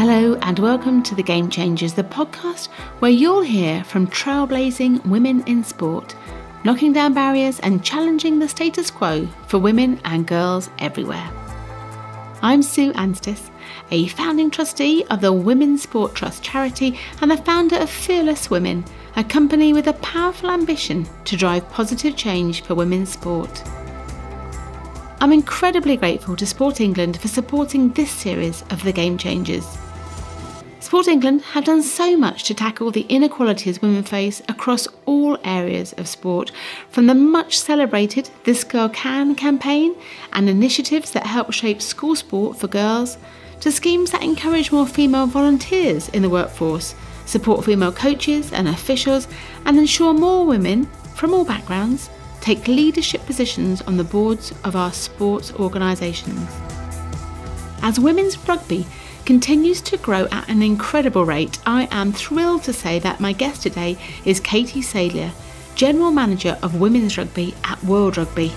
Hello, and welcome to The Game Changers, the podcast where you'll hear from trailblazing women in sport, knocking down barriers and challenging the status quo for women and girls everywhere. I'm Sue Anstiss, a founding trustee of the Women's Sport Trust charity and the founder of Fearless Women, a company with a powerful ambition to drive positive change for women's sport. I'm incredibly grateful to Sport England for supporting this series of The Game Changers. Sport England have done so much to tackle the inequalities women face across all areas of sport, from the much celebrated This Girl Can campaign and initiatives that help shape school sport for girls, to schemes that encourage more female volunteers in the workforce, support female coaches and officials, and ensure more women from all backgrounds take leadership positions on the boards of our sports organisations. As women's rugby continues to grow at an incredible rate, I am thrilled to say that my guest today is Katie Sadleir, General Manager of Women's Rugby at World Rugby.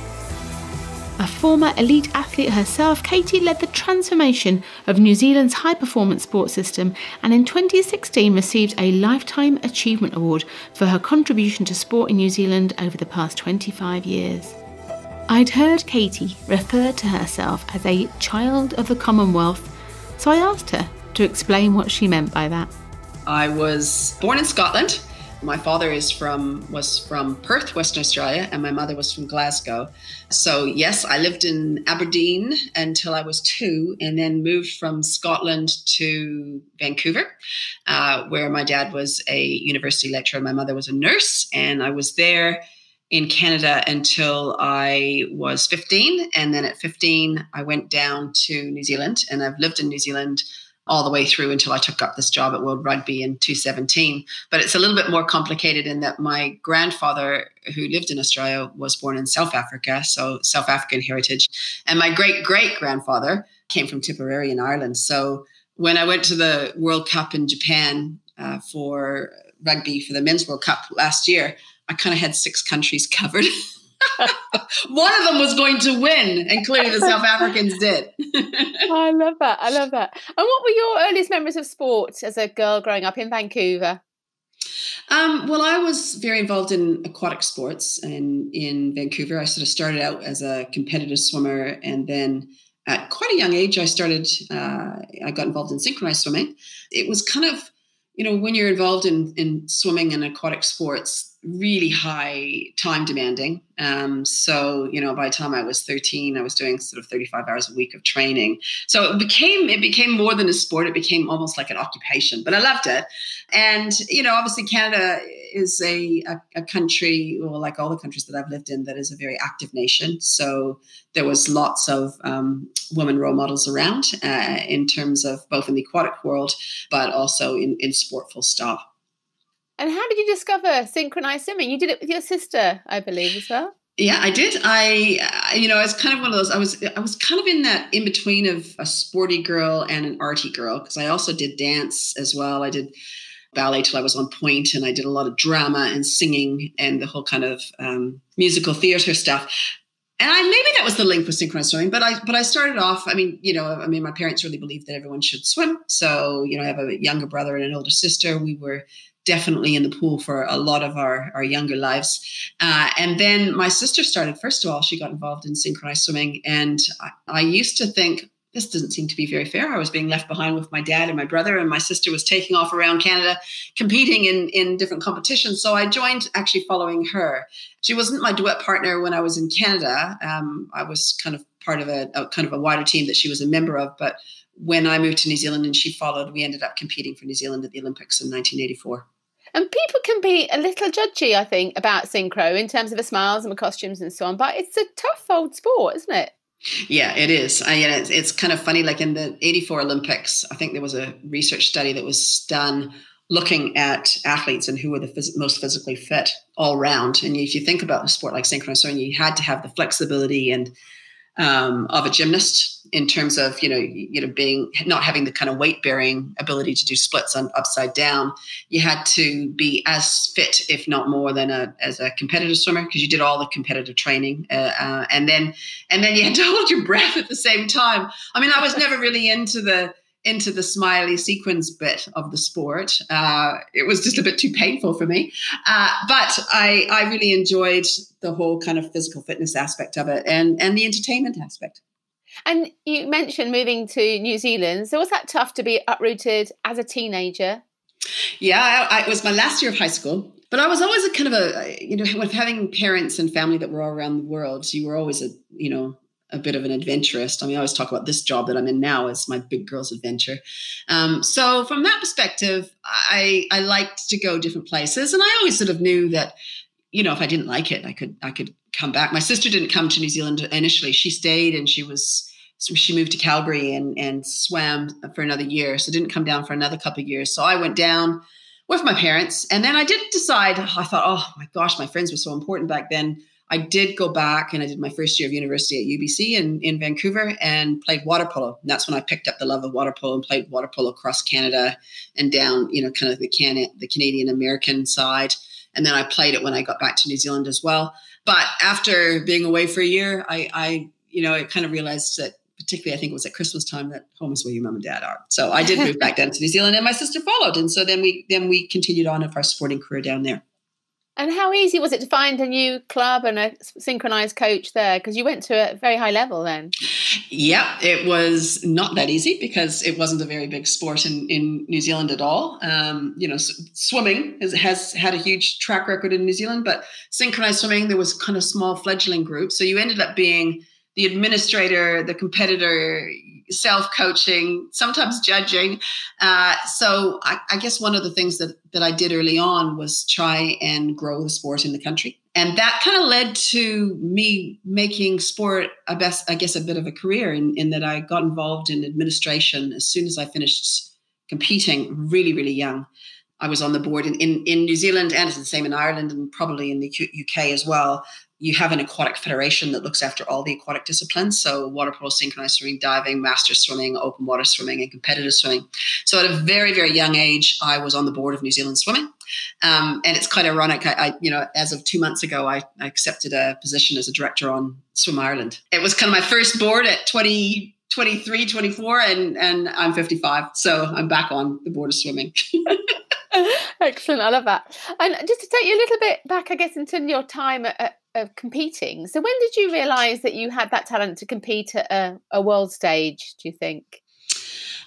A former elite athlete herself, Katie led the transformation of New Zealand's high performance sports system and in 2016 received a Lifetime Achievement Award for her contribution to sport in New Zealand over the past 25 years. I'd heard Katie refer to herself as a child of the Commonwealth, so I asked her to explain what she meant by that. I was born in Scotland my father is from was from Perth, Western Australia, and my mother was from Glasgow. So yes, I lived in Aberdeen until I was two, and then moved from Scotland to Vancouver, uh, where my dad was a university lecturer. My mother was a nurse, and I was there in Canada until I was 15. And then at 15, I went down to New Zealand, and I've lived in New Zealand all the way through until I took up this job at World Rugby in 2017. But it's a little bit more complicated in that my grandfather, who lived in Australia, was born in South Africa, so South African heritage. And my great great grandfather came from Tipperary in Ireland. So when I went to the World Cup in Japan uh, for rugby for the Men's World Cup last year, I kind of had six countries covered. One of them was going to win, and clearly the South Africans did. I love that. I love that. And what were your earliest memories of sport as a girl growing up in Vancouver? Um, well, I was very involved in aquatic sports, and in Vancouver, I sort of started out as a competitive swimmer, and then at quite a young age, I started. Uh, I got involved in synchronized swimming. It was kind of, you know, when you're involved in in swimming and aquatic sports, really high time demanding. Um, so, you know, by the time I was 13, I was doing sort of 35 hours a week of training. So it became it became more than a sport. It became almost like an occupation, but I loved it. And, you know, obviously Canada is a, a, a country, well, like all the countries that I've lived in, that is a very active nation. So there was lots of um, women role models around uh, in terms of both in the aquatic world, but also in, in sport full stop. And how did you discover synchronized swimming? You did it with your sister, I believe, as well. Yeah, I did. I, you know, I was kind of one of those. I was, I was kind of in that in between of a sporty girl and an arty girl because I also did dance as well. I did ballet till I was on point, and I did a lot of drama and singing and the whole kind of um, musical theater stuff. And I, maybe that was the link with synchronized swimming, but I but I started off. I mean, you know, I mean, my parents really believed that everyone should swim. So you know, I have a younger brother and an older sister. We were definitely in the pool for a lot of our, our younger lives. Uh, and then my sister started, first of all, she got involved in synchronized swimming. And I, I, used to think, this doesn't seem to be very fair. I was being left behind with my dad and my brother, and my sister was taking off around Canada competing in, in different competitions. So I joined actually following her. She wasn't my duet partner when I was in Canada. Um, I was kind of part of a, a kind of a wider team that she was a member of, but when I moved to New Zealand and she followed, we ended up competing for New Zealand at the Olympics in 1984. And people can be a little judgy, I think, about synchro in terms of the smiles and the costumes and so on. But it's a tough old sport, isn't it? Yeah, it is. I, it's, it's kind of funny. Like in the 84 Olympics, I think there was a research study that was done looking at athletes and who were the phys- most physically fit all round. And if you think about a sport like synchronous swimming, you had to have the flexibility and um, of a gymnast in terms of you know you know being not having the kind of weight bearing ability to do splits on upside down. You had to be as fit if not more than a as a competitive swimmer because you did all the competitive training uh, uh, and then and then you had to hold your breath at the same time. I mean i was never really into the into the smiley sequins bit of the sport. Uh, it was just a bit too painful for me, uh, but I I really enjoyed the whole kind of physical fitness aspect of it and and the entertainment aspect. And you mentioned moving to New Zealand. So was that tough to be uprooted as a teenager? Yeah, I, I, it was my last year of high school. But I was always a kind of a, you know, with having parents and family that were all around the world, you were always a, you know, a bit of an adventurist. I mean, I always talk about this job that I'm in now as my big girl's adventure. Um, so from that perspective, I I liked to go different places, and I always sort of knew that, you know, if I didn't like it, I could I could come back. My sister didn't come to New Zealand initially; she stayed, and she was she moved to Calgary and and swam for another year. So didn't come down for another couple of years. So I went down with my parents, and then I did decide. I thought, oh my gosh, my friends were so important back then. I did go back and I did my first year of university at UBC in, in Vancouver and played water polo. And that's when I picked up the love of water polo and played water polo across Canada and down, you know, kind of the Can the Canadian American side. And then I played it when I got back to New Zealand as well. But after being away for a year, I, I you know, I kind of realized that particularly I think it was at Christmas time that home is where your mom and dad are. So I did move back down to New Zealand and my sister followed. And so then we then we continued on with our sporting career down there. And how easy was it to find a new club and a synchronized coach there? Because you went to a very high level then. Yeah, it was not that easy because it wasn't a very big sport in, in New Zealand at all. Um, you know, swimming has, has had a huge track record in New Zealand, but synchronized swimming, there was kind of small fledgling group. So you ended up being the administrator, the competitor, self coaching, sometimes judging. Uh, so I, I, guess one of the things that, that I did early on was try and grow the sport in the country. And that kind of led to me making sport a best, I guess, a bit of a career in, in that I got involved in administration as soon as I finished competing, really, really young. I was on the board in, in, in New Zealand and it's the same in Ireland and probably in the UK as well you have an aquatic federation that looks after all the aquatic disciplines. So water polo synchronized swimming diving master swimming open water swimming and competitive swimming. So at a very very young age i was on the board of new zealand swimming. Um, and it's quite ironic. I, I, you know as of two months ago I, I, accepted a position as a director on swim ireland. It was kind of my first board at 20 23 24 and and i'm 55 so i'm back on the board of swimming. Excellent, I love that. And just to take you a little bit back, I guess, into your time at, of competing. So when did you realise that you had that talent to compete at a, a world stage? Do you think?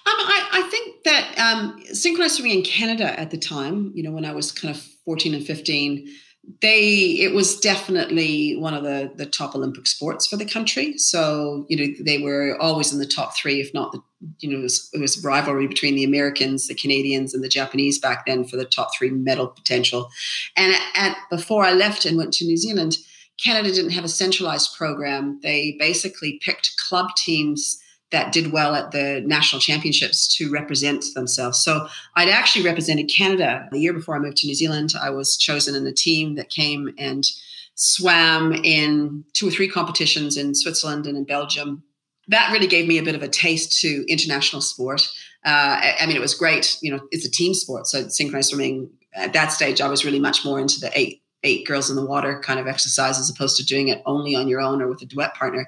Um, I, I, think that um, synchronized swimming in Canada at the time, you know, when I was kind of 14 and 15, they it was definitely one of the the top Olympic sports for the country. So you know they were always in the top three, if not the you know it was, it was rivalry between the Americans, the Canadians, and the Japanese back then for the top three medal potential. And at, before I left and went to New Zealand, Canada didn't have a centralized program. They basically picked club teams that did well at the national championships to represent themselves. So I'd actually represented Canada the year before I moved to New Zealand. I was chosen in a team that came and swam in two or three competitions in Switzerland and in Belgium. That really gave me a bit of a taste to international sport. Uh, I, I mean, it was great. You know, it's a team sport, so synchronized swimming. At that stage, I was really much more into the eight eight girls in the water kind of exercise as opposed to doing it only on your own or with a duet partner.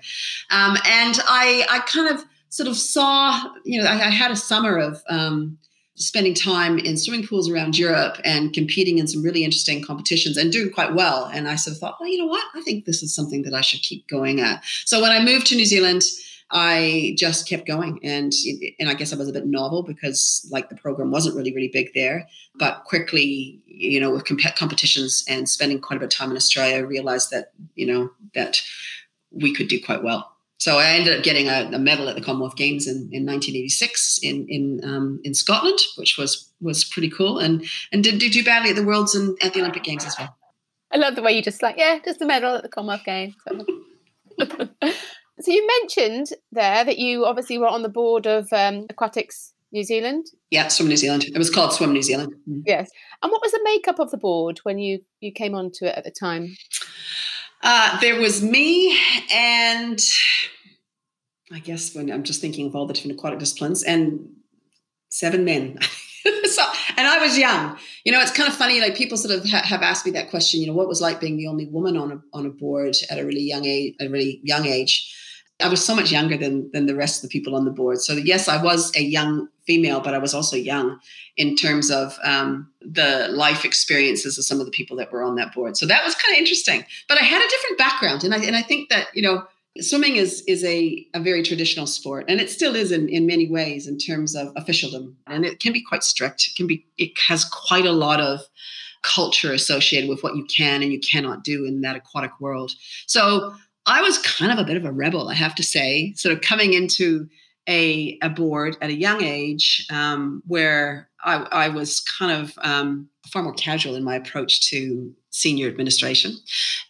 Um, and I, I kind of sort of saw, you know, I, I had a summer of um, spending time in swimming pools around Europe and competing in some really interesting competitions and doing quite well. And I sort of thought, well, you know what? I think this is something that I should keep going at. So when I moved to New Zealand, I just kept going, and and I guess I was a bit novel because like the program wasn't really really big there. But quickly, you know, with comp- competitions and spending quite a bit of time in Australia, I realized that you know that we could do quite well. So I ended up getting a, a medal at the Commonwealth Games in, in 1986 in in um, in Scotland, which was was pretty cool, and and did do too badly at the Worlds and at the Olympic Games as well. I love the way you just like, yeah, just a medal at the Commonwealth Games. So you mentioned there that you obviously were on the board of um, Aquatics New Zealand. Yeah, Swim New Zealand. It was called Swim New Zealand. Mm-hmm. Yes. And what was the makeup of the board when you you came onto it at the time? Uh, there was me and I guess when I'm just thinking of all the different aquatic disciplines and seven men. so, and I was young. You know, it's kind of funny. Like people sort of ha- have asked me that question. You know, what was like being the only woman on a on a board at a really young age, a really young age I was so much younger than than the rest of the people on the board. So yes, I was a young female, but I was also young in terms of um, the life experiences of some of the people that were on that board. So that was kind of interesting. But I had a different background, and I and I think that you know swimming is is a, a very traditional sport, and it still is in in many ways in terms of officialdom, and it can be quite strict. It can be it has quite a lot of culture associated with what you can and you cannot do in that aquatic world. So I was kind of a bit of a rebel, I have to say, sort of coming into a, a board at a young age um, where I, I, was kind of um, far more casual in my approach to senior administration.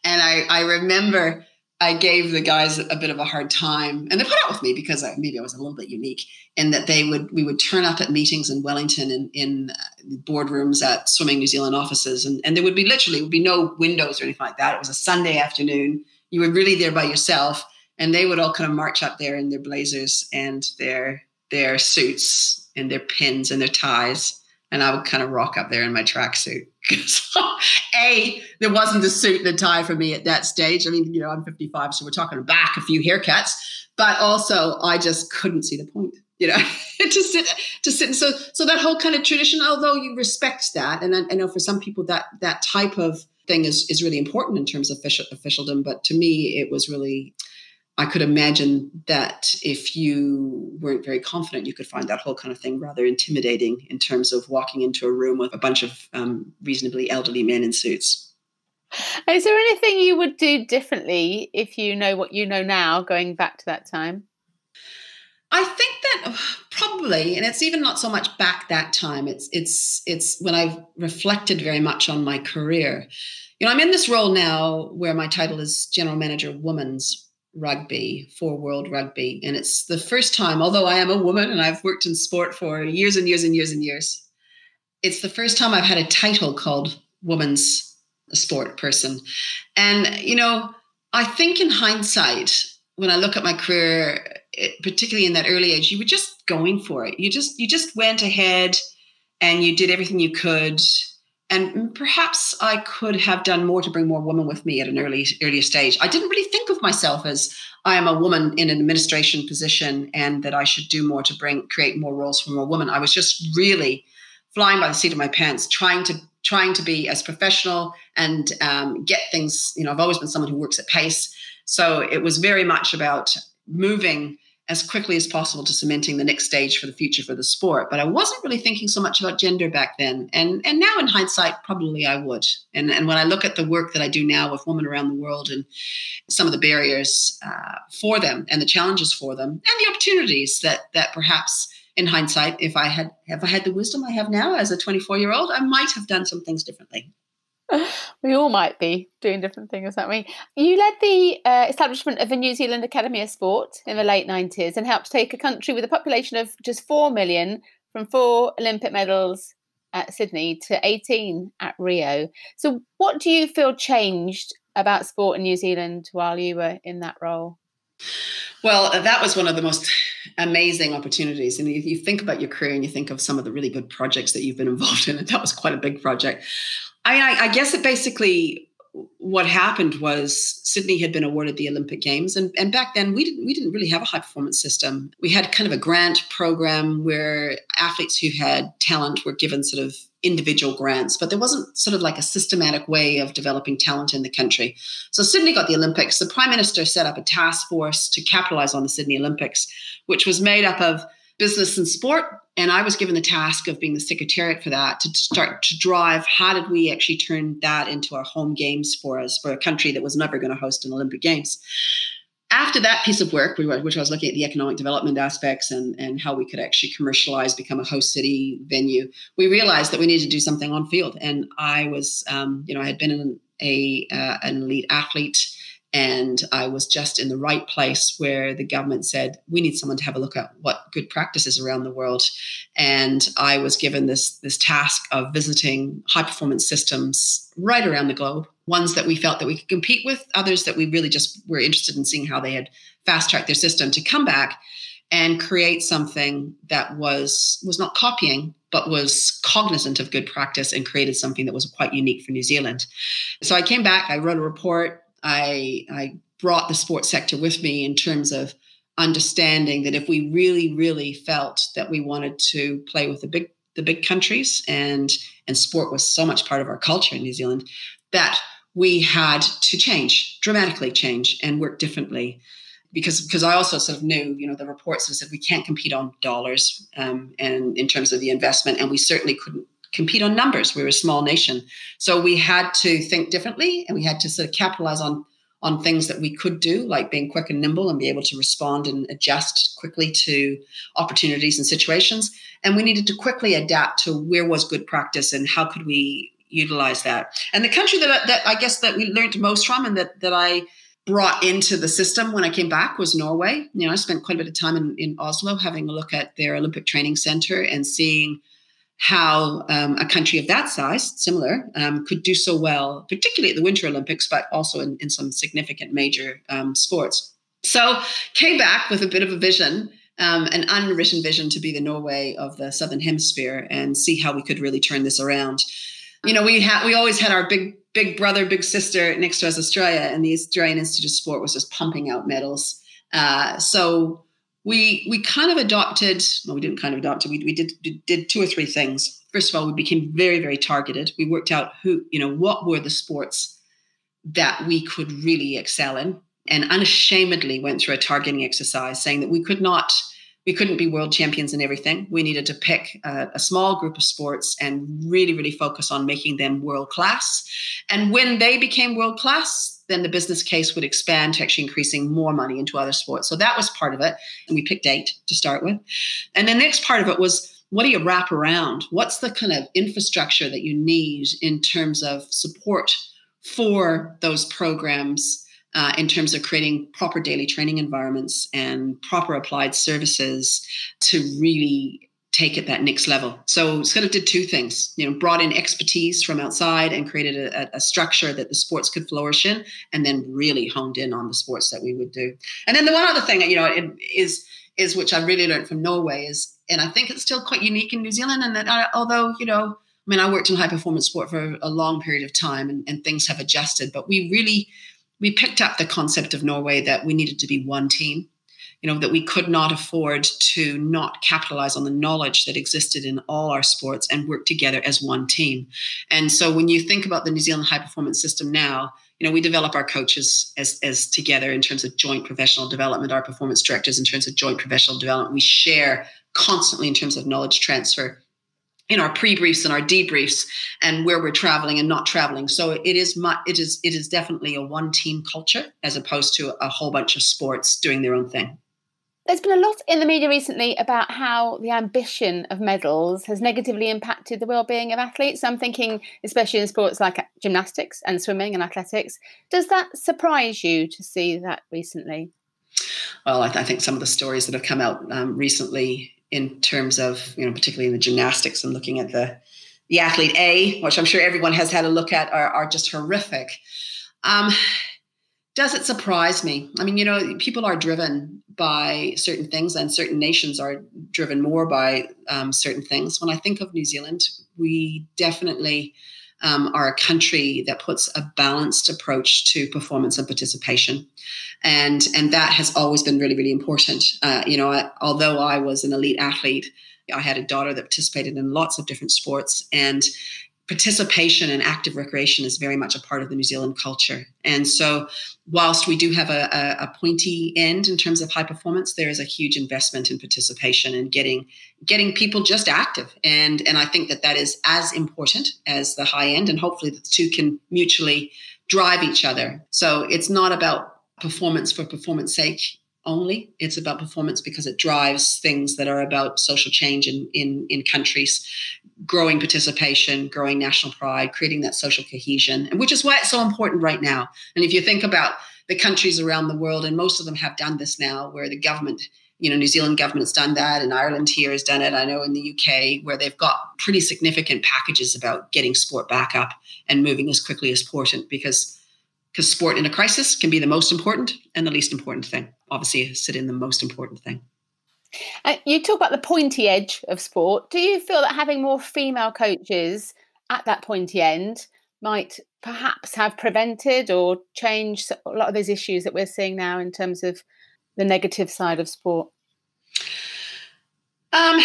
And I, I remember I gave the guys a bit of a hard time, and they put up with me because I, maybe I was a little bit unique in that they would we would turn up at meetings in Wellington in in boardrooms at Swimming New Zealand offices, and, and there would be literally would be no windows or anything like that. It was a Sunday afternoon you were really there by yourself and they would all kind of march up there in their blazers and their their suits and their pins and their ties and I would kind of rock up there in my tracksuit. because a, there wasn't a suit and a tie for me at that stage. I mean, you know, I'm 55, so we're talking back a few haircuts, but also I just couldn't see the point, you know, to sit, to sit. And so, so that whole kind of tradition, although you respect that, and I, I know for some people that that type of thing is is really important in terms of official, officialdom. But to me, it was really I could imagine that if you weren't very confident, you could find that whole kind of thing rather intimidating in terms of walking into a room with a bunch of um, reasonably elderly men in suits. Is there anything you would do differently if you know what you know now, going back to that time? I think that probably, and it's even not so much back that time. It's it's it's when I've reflected very much on my career. You know, I'm in this role now where my title is general manager women's rugby for World Rugby, and it's the first time. Although I am a woman and I've worked in sport for years and years and years and years, it's the first time I've had a title called women's sport person. And you know, I think in hindsight, when I look at my career particularly in that early age, you were just going for it. You just you just went ahead and you did everything you could. And perhaps I could have done more to bring more women with me at an early earlier stage. I didn't really think of myself as I am a woman in an administration position and that I should do more to bring create more roles for more women. I was just really flying by the seat of my pants, trying to trying to be as professional and um, get things. You know, I've always been someone who works at pace, so it was very much about moving as quickly as possible to cementing the next stage for the future for the sport. But I wasn't really thinking so much about gender back then. And and now in hindsight, probably I would. And and when I look at the work that I do now with women around the world and some of the barriers uh, for them and the challenges for them and the opportunities that that perhaps in hindsight, if I had if I had the wisdom I have now as a 24 year old, I might have done some things differently. we all might be doing different things, that we? You led the uh, establishment of the New Zealand Academy of Sport in the late 90s and helped take a country with a population of just 4 million from four Olympic medals at Sydney to 18 at Rio. So, what do you feel changed about sport in New Zealand while you were in that role? Well, that was one of the most amazing opportunities. And if you think about your career and you think of some of the really good projects that you've been involved in, and that was quite a big project. I mean, I, I guess it basically what happened was Sydney had been awarded the Olympic Games, and, and back then we didn't we didn't really have a high performance system. We had kind of a grant program where athletes who had talent were given sort of individual grants, but there wasn't sort of like a systematic way of developing talent in the country. So Sydney got the Olympics. The Prime Minister set up a task force to capitalize on the Sydney Olympics, which was made up of business and sport. And I was given the task of being the secretariat for that to start to drive how did we actually turn that into our home games for us, for a country that was never going to host an Olympic Games. After that piece of work, which I was looking at the economic development aspects and, and how we could actually commercialize, become a host city venue, we realized that we needed to do something on field. And I was, um, you know, I had been an, a, uh, an elite athlete and I was just in the right place where the government said, we need someone to have a look at what good practices around the world. And I was given this, this task of visiting high performance systems right around the globe, ones that we felt that we could compete with, others that we really just were interested in seeing how they had fast tracked their system to come back and create something that was was not copying but was cognizant of good practice and created something that was quite unique for New Zealand. So I came back, I wrote a report, I, I brought the sports sector with me in terms of understanding that if we really, really felt that we wanted to play with the big the big countries and and sport was so much part of our culture in New Zealand that we had to change dramatically change and work differently. Because because I also sort of knew you know the reports that said we can't compete on dollars um, and in terms of the investment and we certainly couldn't compete on numbers we were a small nation so we had to think differently and we had to sort of capitalize on on things that we could do, like being quick and nimble and be able to respond and adjust quickly to opportunities and situations. And we needed to quickly adapt to where was good practice and how could we utilize that. And the country that, that I guess that we learned most from and that, that I brought into the system when I came back was Norway. You know, I spent quite a bit of time in, in Oslo having a look at their Olympic training center and seeing – how um, a country of that size, similar, um, could do so well, particularly at the Winter Olympics, but also in, in some significant major um, sports. So came back with a bit of a vision, um, an unwritten vision to be the Norway of the Southern Hemisphere and see how we could really turn this around. You know, we had we always had our big big brother, big sister next to us, Australia, and the Australian Institute of Sport was just pumping out medals. Uh, so we we kind of adopted well we didn't kind of adopt it. We, we did did two or three things. First of all we became very very targeted. We worked out who you know what were the sports that we could really excel in and unashamedly went through a targeting exercise saying that we could not we couldn't be world champions in everything. We needed to pick a, a small group of sports and really really focus on making them world class and when they became world class then the business case would expand to actually increasing more money into other sports. So that was part of it. And we picked eight to start with. And the next part of it was what do you wrap around? What's the kind of infrastructure that you need in terms of support for those programs? Uh, in terms of creating proper daily training environments and proper applied services to really take it that next level. So sort of did two things, you know, brought in expertise from outside and created a, a, structure that the sports could flourish in, and then really honed in on the sports that we would do. And then the one other thing, you know, is is which I really learned from Norway is, and I think it's still quite unique in New Zealand, and that I, although you know, I mean, I worked in high performance sport for a long period of time, and, and things have adjusted, but we really we picked up the concept of Norway that we needed to be one team you know that we could not afford to not capitalize on the knowledge that existed in all our sports and work together as one team. And so when you think about the new zealand high performance system now you know we develop our coaches as as together in terms of joint professional development our performance directors in terms of joint professional development. We share constantly in terms of knowledge transfer in our pre-briefs and our debriefs and where we're traveling and not traveling. So it is my, it is it is definitely a one team culture as opposed to a whole bunch of sports doing their own thing there's been a lot in the media recently about how the ambition of medals has negatively impacted the well-being of athletes. I'm thinking, especially in sports like gymnastics and swimming and athletics. Does that surprise you to see that recently? Well, I, th- I think some of the stories that have come out um, recently, in terms of you know, particularly in the gymnastics, and looking at the the athlete A, which I'm sure everyone has had a look at, are, are just horrific. Um, does it surprise me? I mean, you know, people are driven by certain things, and certain nations are driven more by um, certain things. When I think of New Zealand, we definitely um, are a country that puts a balanced approach to performance and participation, and and that has always been really really important. Uh, you know, I, although I was an elite athlete, I had a daughter that participated in lots of different sports, and participation and active recreation is very much a part of the New Zealand culture. And so, whilst we do have a, a, a, pointy end in terms of high performance, there is a huge investment in participation and getting getting people just active. And and I think that that is as important as the high end, and hopefully the two can mutually drive each other. So it's not about performance for performance sake only. It's about performance because it drives things that are about social change in, in, in countries, growing participation, growing national pride, creating that social cohesion, and which is why it's so important right now. And if you think about the countries around the world, and most of them have done this now, where the government, you know, New Zealand government's done that, and Ireland here has done it. I know in the UK, where they've got pretty significant packages about getting sport back up and moving as quickly as important because because sport in a crisis can be the most important and the least important thing. Obviously, sit in the most important thing. Uh, you talk about the pointy edge of sport. Do you feel that having more female coaches at that pointy end might perhaps have prevented or changed a lot of those issues that we're seeing now in terms of the negative side of sport? Um,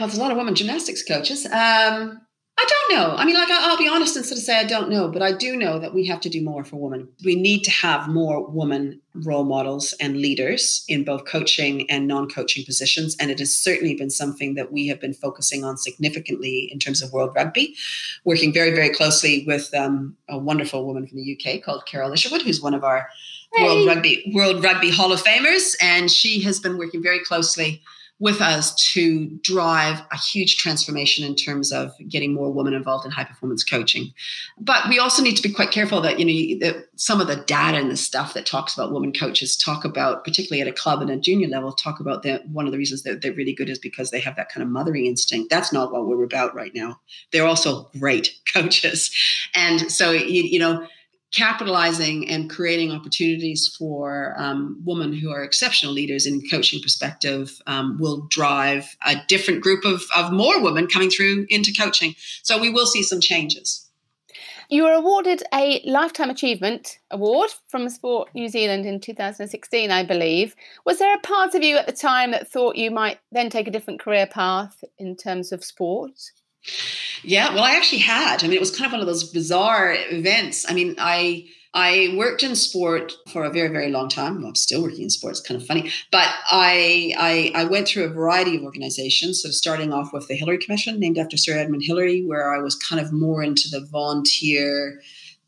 well, there's a lot of women gymnastics coaches. Um, I don't know. I mean, like, I'll be honest and sort of say I don't know, but I do know that we have to do more for women. We need to have more women role models and leaders in both coaching and non coaching positions. And it has certainly been something that we have been focusing on significantly in terms of World Rugby, working very, very closely with um, a wonderful woman from the UK called Carol Isherwood, who's one of our hey. World Rugby World Rugby Hall of Famers. And she has been working very closely with us to drive a huge transformation in terms of getting more women involved in high performance coaching. But we also need to be quite careful that, you know, that some of the data and the stuff that talks about women coaches talk about, particularly at a club and a junior level, talk about that one of the reasons that they're really good is because they have that kind of mothering instinct. That's not what we're about right now. They're also great coaches. And so, you, you know, capitalizing and creating opportunities for um, women who are exceptional leaders in coaching perspective um, will drive a different group of, of more women coming through into coaching. So we will see some changes. You were awarded a Lifetime Achievement Award from Sport New Zealand in 2016, I believe. Was there a part of you at the time that thought you might then take a different career path in terms of sport? Yeah, well, I actually had. I mean, it was kind of one of those bizarre events. I mean, I I worked in sport for a very, very long time. Well, I'm still working in sports. Kind of funny, but I, I I went through a variety of organizations. So starting off with the Hillary Commission, named after Sir Edmund Hillary, where I was kind of more into the volunteer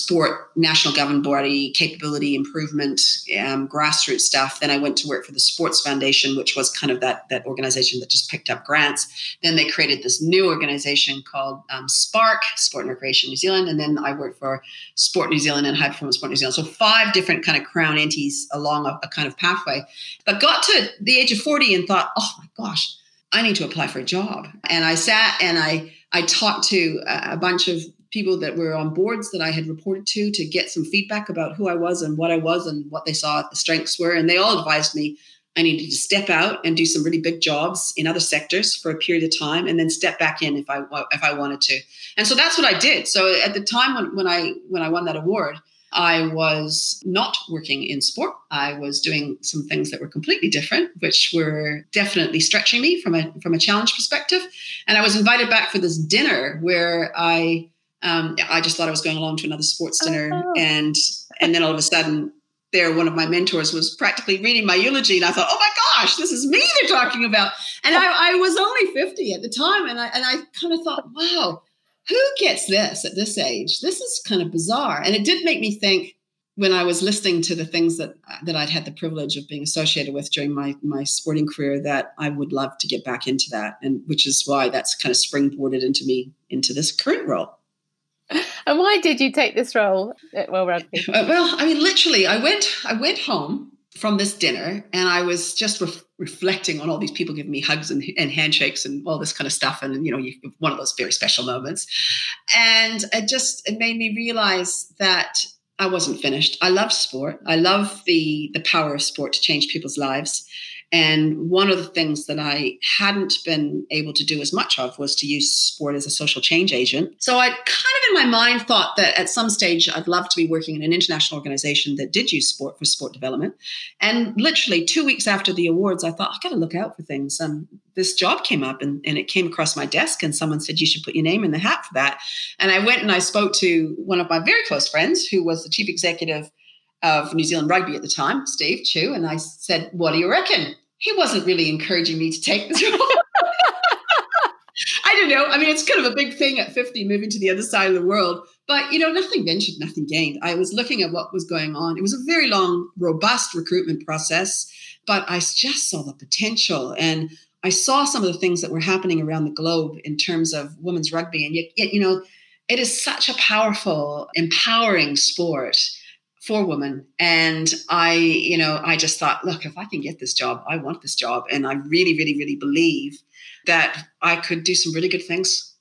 sport national governing body capability improvement um, grassroots stuff. Then i went to work for the sports foundation which was kind of that that organization that just picked up grants. Then they created this new organization called um, SPARC sport and recreation new zealand. And then i worked for sport new zealand and high performance sport new zealand. So five different kind of crown entities along a, a kind of pathway. But got to the age of 40 and thought oh my gosh i need to apply for a job. And i sat and i I talked to a bunch of people that were on boards that I had reported to to get some feedback about who I was and what I was and what they saw the strengths were. And they all advised me I needed to step out and do some really big jobs in other sectors for a period of time, and then step back in if I if I wanted to. And so that's what I did. So at the time when, when I when I won that award, I was not working in sport. I was doing some things that were completely different, which were definitely stretching me from a from a challenge perspective. And I was invited back for this dinner where I um, I just thought I was going along to another sports dinner, oh. and and then all of a sudden, there one of my mentors was practically reading my eulogy, and I thought, oh my gosh, this is me they're talking about. And I, I was only fifty at the time, and I and I kind of thought, wow, who gets this at this age? This is kind of bizarre, and it did make me think when I was listening to the things that that I'd had the privilege of being associated with during my my sporting career, that I would love to get back into that, and which is why that's kind of springboarded into me into this current role. and why did you take this role at World Rugby? Uh, well, I mean, literally, I went I went home from this dinner and I was just re- reflecting on all these people giving me hugs and, and, handshakes and all this kind of stuff, and you know, you, one of those very special moments. And it just it made me realize that I wasn't finished. I love sport. I love the the power of sport to change people's lives. And one of the things that I hadn't been able to do as much of was to use sport as a social change agent. So I kind of in my mind thought that at some stage I'd love to be working in an international organization that did use sport for sport development. And literally two weeks after the awards, I thought, I got to look out for things. And this job came up and, and it came across my desk and someone said, you should put your name in the hat for that. And I went and I spoke to one of my very close friends who was the chief executive of New Zealand Rugby at the time, Steve Tew, and I said, What do you reckon? he wasn't really encouraging me to take this role. I don't know. I mean, it's kind of a big thing at 50, moving to the other side of the world. But, you know, nothing ventured, nothing gained. I was looking at what was going on. It was a very long, robust recruitment process, but I just saw the potential. And I saw some of the things that were happening around the globe in terms of women's rugby. And yet, yet you know, it is such a powerful, empowering sport for women. And I, you know, I just thought, look, if I can get this job, I want this job. And I really, really, really believe that I could do some really good things.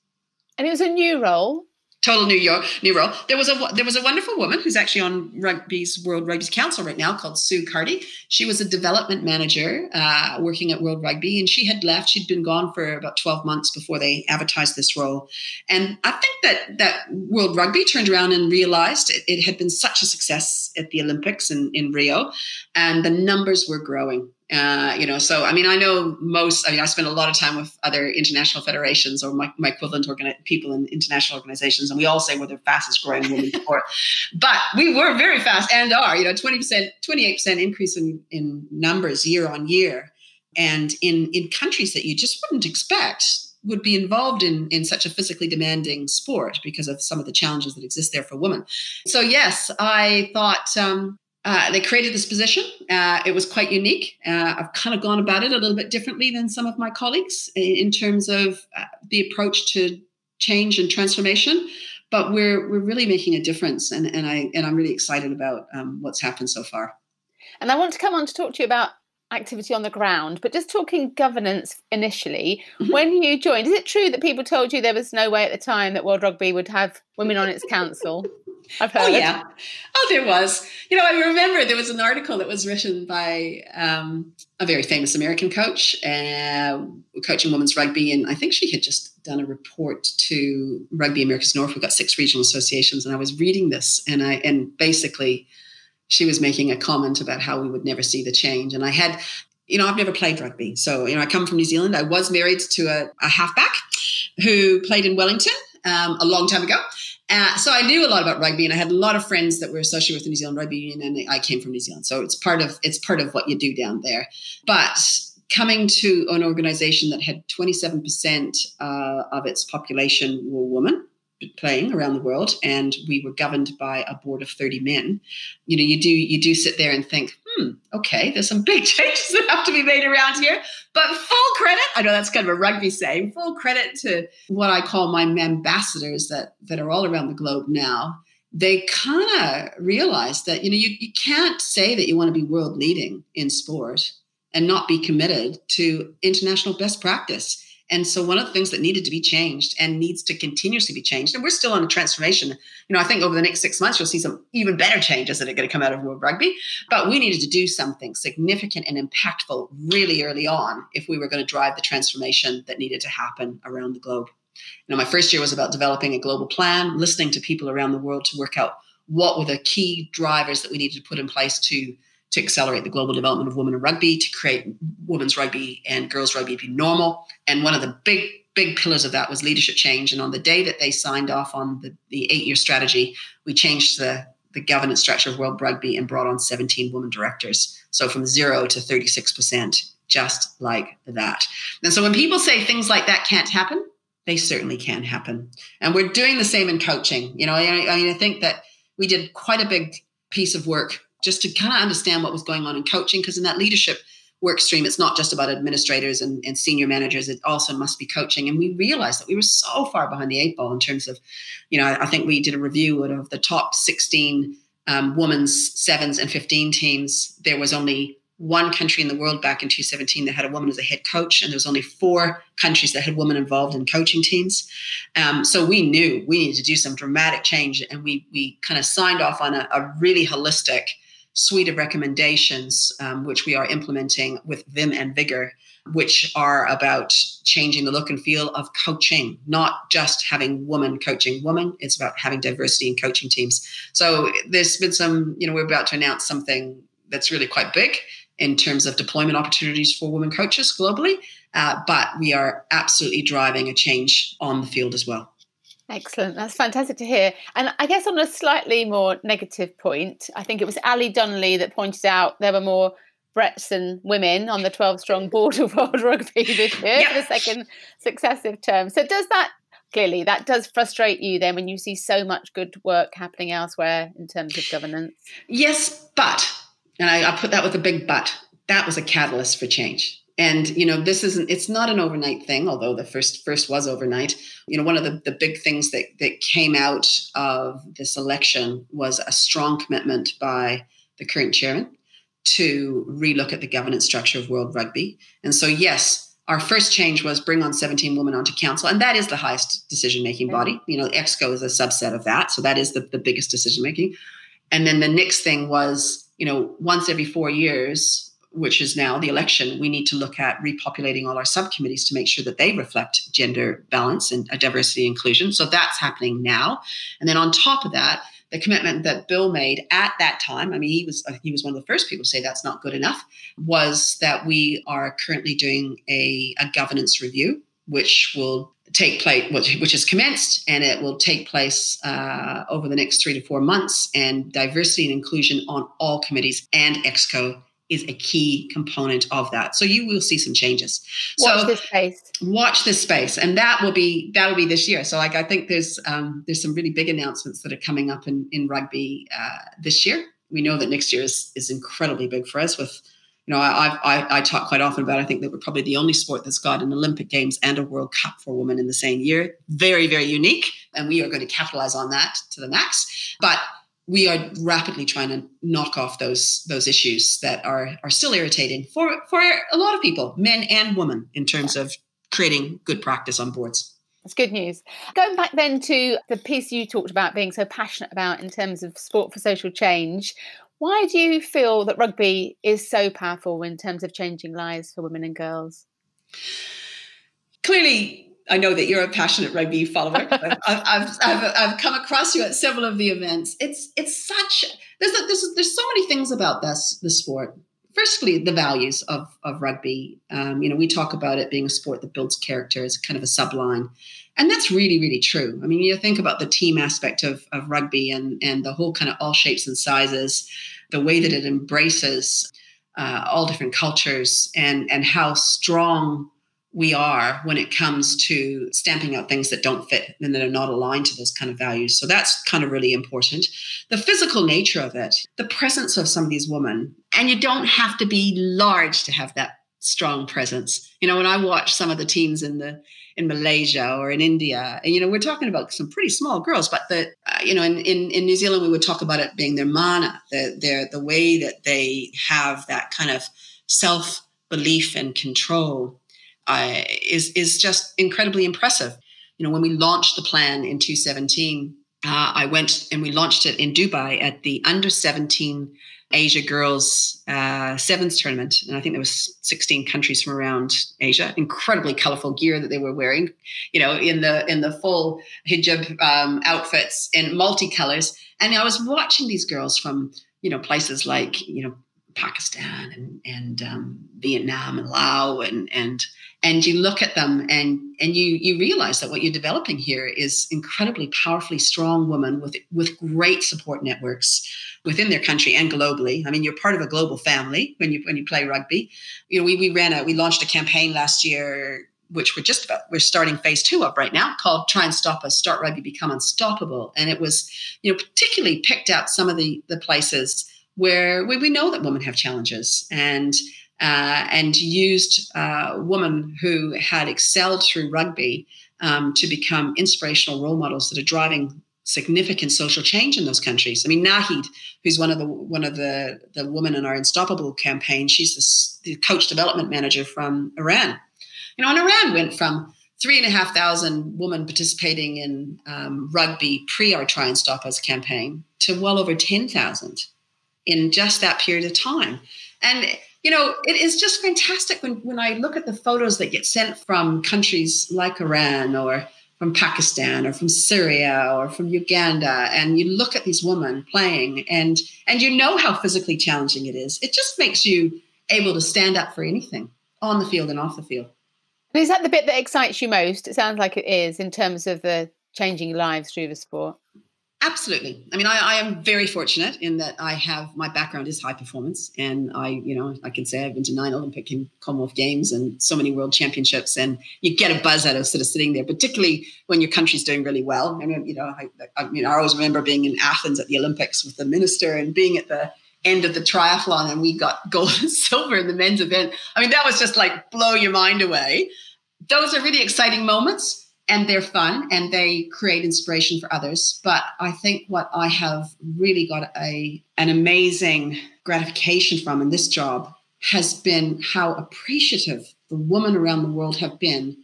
And it was a new role. Total new York new role. There was a there was a wonderful woman who's actually on Rugby's World Rugby's Council right now called Sue Carty. She was a development manager uh, working at World Rugby, and she had left. She'd been gone for about twelve months before they advertised this role. And I think that that World Rugby turned around and realized it, it had been such a success at the Olympics in, in Rio, and the numbers were growing. Uh, you know, so I mean, I know most. I mean, I spend a lot of time with other international federations or my, my equivalent organi- people in international organizations, and we all say we're the fastest growing women sport. But we were very fast and are. You know, twenty percent, twenty eight percent increase in in numbers year on year, and in in countries that you just wouldn't expect would be involved in in such a physically demanding sport because of some of the challenges that exist there for women. So yes, I thought. Um, uh, they created this position. Uh, it was quite unique. Uh, I've kind of gone about it a little bit differently than some of my colleagues in, terms of uh, the approach to change and transformation. But we're we're really making a difference, and, and I and I'm really excited about um, what's happened so far. And I want to come on to talk to you about activity on the ground, but just talking governance initially, mm-hmm. when you joined, is it true that people told you there was no way at the time that World Rugby would have women on its council? I've heard. Oh yeah. Oh, there was. You know, I remember there was an article that was written by um, a very famous American coach, uh, coaching women's rugby, and I think she had just done a report to Rugby Americas North. We've got six regional associations, and I was reading this, and I and basically she was making a comment about how we would never see the change, and I had. You know, I've never played rugby. So, you know, I come from New Zealand. I was married to a, a halfback who played in Wellington um, a long time ago. Uh, so I knew a lot about rugby, and I had a lot of friends that were associated with the New Zealand Rugby Union, and I came from New Zealand, so it's part of it's part of what you do down there. But coming to an organization that had 27% uh, of its population were women playing around the world, and we were governed by a board of 30 men. You know, you do you do sit there and think, hmm, okay, there's some big changes that have to be made around here. But full credit, I know that's kind of a rugby saying, full credit to what I call my ambassadors that, that are all around the globe now. They kind of realized that, you know, you, you can't say that you want to be world leading in sport and not be committed to international best practice and so one of the things that needed to be changed and needs to continuously be changed, and we're still on a transformation. You know, I think over the next six months you'll see some even better changes that are going to come out of World Rugby. But we needed to do something significant and impactful really early on if we were going to drive the transformation that needed to happen around the globe. You know, my first year was about developing a global plan, listening to people around the world to work out what were the key drivers that we needed to put in place to to accelerate the global development of women in rugby, to create women's rugby and girls' rugby be normal. And one of the big, big pillars of that was leadership change. And on the day that they signed off on the, the eight year strategy, we changed the, the governance structure of World Rugby and brought on 17 women directors. So from zero to 36%, just like that. And so when people say things like that can't happen, they certainly can happen. And we're doing the same in coaching. You know, I, I mean, I think that we did quite a big piece of work just to kind of understand what was going on in coaching because in that leadership work stream it's not just about administrators and, and, senior managers it also must be coaching and we realized that we were so far behind the eight ball in terms of you know i think we did a review of the top 16 um, women's sevens and 15 teams there was only one country in the world back in 2017 that had a woman as a head coach, and there was only four countries that had women involved in coaching teams. Um, so we knew we needed to do some dramatic change, and we we kind of signed off on a, a really holistic suite of recommendations, um, which we are implementing with Vim and Vigor, which are about changing the look and feel of coaching, not just having women coaching women. It's about having diversity in coaching teams. So there's been some, you know, we're about to announce something that's really quite big in terms of deployment opportunities for women coaches globally. Uh, but we are absolutely driving a change on the field as well. Excellent. That's fantastic to hear. And I guess on a slightly more negative point, I think it was Ali Donnelly that pointed out there were more Bretts than women on the 12 strong board of World Rugby this year for the second successive term. So does that clearly that does frustrate you then when you see so much good work happening elsewhere in terms of governance? Yes, but and I, I put that with a big but. That was a catalyst for change and you know this isn't it's not an overnight thing although the first first was overnight you know one of the, the big things that that came out of this election was a strong commitment by the current chairman to relook at the governance structure of world rugby and so yes our first change was bring on 17 women onto council, and that is the highest decision making body. You know, EXCO is a subset of that, so that is the, the biggest decision making. And then the next thing was, you know, once every four years, which is now the election, we need to look at repopulating all our subcommittees to make sure that they reflect gender balance and diversity inclusion. So that's happening now. And then on top of that, the commitment that Bill made at that time, I mean, he was he was one of the first people to say that's not good enough, was that we are currently doing a, a governance review, which will take place, which, which is commenced, and it will take place uh, over the next three to four months. And diversity and inclusion on all committees and EXCO is a key component of that. So you will see some changes. Watch so this space. Watch this space, and that will be that will be this year. So like I think there's um, there's some really big announcements that are coming up in in rugby uh, this year. We know that next year is is incredibly big for us. With you know, I, I I talk quite often about. I think that we're probably the only sport that's got an Olympic Games and a World Cup for women in the same year. Very very unique, and we are going to capitalize on that to the max. But we are rapidly trying to knock off those those issues that are are still irritating for for a lot of people, men and women, in terms of creating good practice on boards. That's good news. Going back then to the piece you talked about being so passionate about in terms of sport for social change, why do you feel that rugby is so powerful in terms of changing lives for women and girls? Clearly, I know that you're a passionate rugby follower. I've, I've, I've, I've, come across you at several of the events. It's it's such there's a, there's there's so many things about this the sport. Firstly, the values of of rugby. Um, you know, we talk about it being a sport that builds character as kind of a subline, and that's really really true. I mean, you think about the team aspect of of rugby and and the whole kind of all shapes and sizes, the way that it embraces uh, all different cultures and and how strong we are when it comes to stamping out things that don't fit and that are not aligned to those kind of values. So that's kind of really important. The physical nature of it, the presence of some of these women, and you don't have to be large to have that strong presence. You know, when I watch some of the teams in the in Malaysia or in India, and you know, we're talking about some pretty small girls, but the uh, you know, in, in in New Zealand, we would talk about it being their mana, the their the way that they have that kind of self belief and control uh, is is just incredibly impressive. You know, when we launched the plan in 2017, uh, I went and we launched it in Dubai at the Under 17 Asia Girls uh, Sevens tournament, and I think there was 16 countries from around Asia. Incredibly colorful gear that they were wearing, you know, in the in the full hijab um, outfits in multicolors. And I was watching these girls from you know places like you know Pakistan and and um, Vietnam and Laos and and and you look at them and and you you realize that what you're developing here is incredibly powerfully strong women with with great support networks within their country and globally. I mean, you're part of a global family when you when you play rugby. You know, we we ran a we launched a campaign last year which we're just about we're starting phase two of right now called try and stop us start rugby become unstoppable and it was you know particularly picked out some of the the places where we, we know that women have challenges and uh, and used uh, women who had excelled through rugby um, to become inspirational role models that are driving significant social change in those countries. I mean, Nahid, who's one of the one of the the women in our Unstoppable campaign, she's the, the coach development manager from Iran. You know, and Iran went from three and a half thousand women participating in um, rugby pre our Try and Stop Us campaign to well over ten thousand in just that period of time. And you know, it is just fantastic when, when I look at the photos that get sent from countries like Iran or from Pakistan or from Syria or from Uganda, and you look at these women playing, and and you know how physically challenging it is. It just makes you able to stand up for anything on the field and off the field. is that the bit that excites you most? It sounds like it is in terms of the changing lives through the sport. Absolutely. I mean, I, I, am very fortunate in that I have my background is high performance, and I, you know, I can say I've been to nine Olympic and Commonwealth Games and so many World Championships, and you get a buzz out of sort of sitting there, particularly when your country's doing really well. I mean, you know, I, I mean, I always remember being in Athens at the Olympics with the minister and being at the end of the triathlon, and we got gold and silver in the men's event. I mean, that was just like blow your mind away. Those are really exciting moments and they're fun and they create inspiration for others. But I think what I have really got a an amazing gratification from in this job has been how appreciative the women around the world have been.